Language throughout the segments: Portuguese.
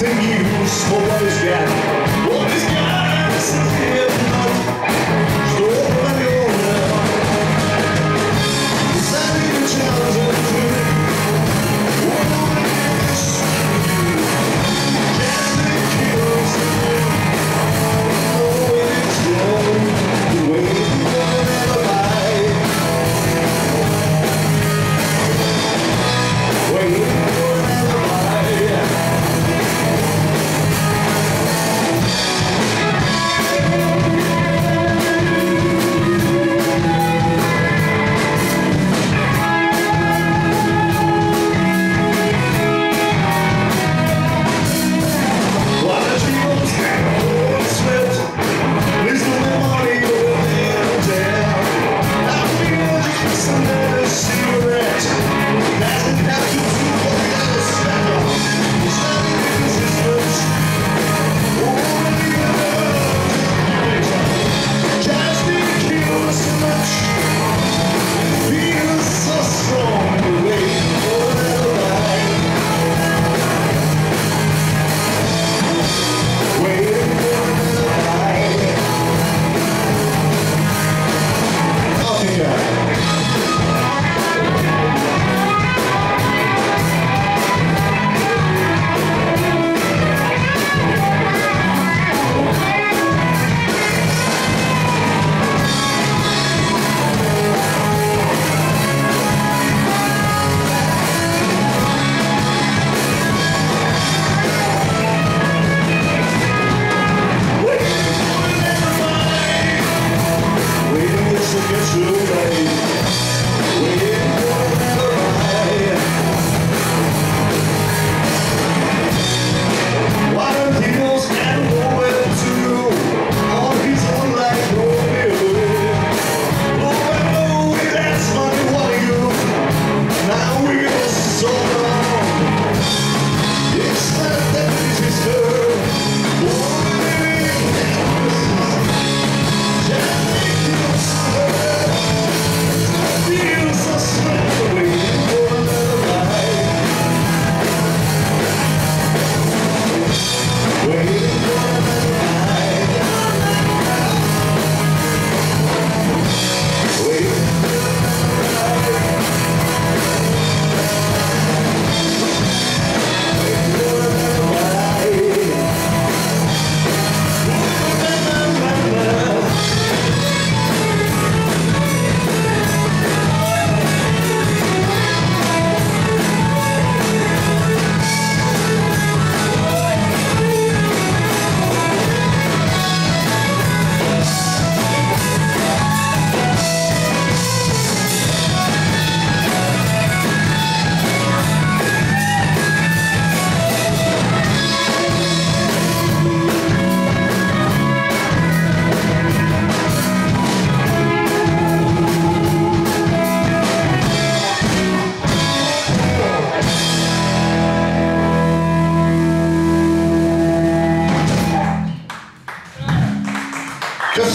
perseguir-nos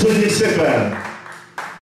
Köszönjük szépen!